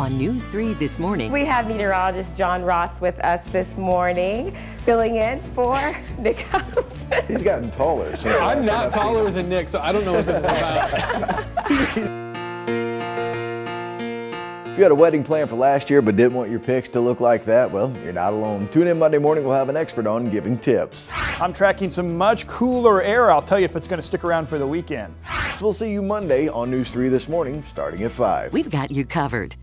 on News 3 this morning. We have meteorologist John Ross with us this morning, filling in for Nick House. He's gotten taller. So I'm not taller than Nick, so I don't know what this is about. If you had a wedding plan for last year but didn't want your pics to look like that, well, you're not alone. Tune in Monday morning. We'll have an expert on giving tips. I'm tracking some much cooler air. I'll tell you if it's going to stick around for the weekend. So we'll see you Monday on News 3 this morning, starting at 5. We've got you covered.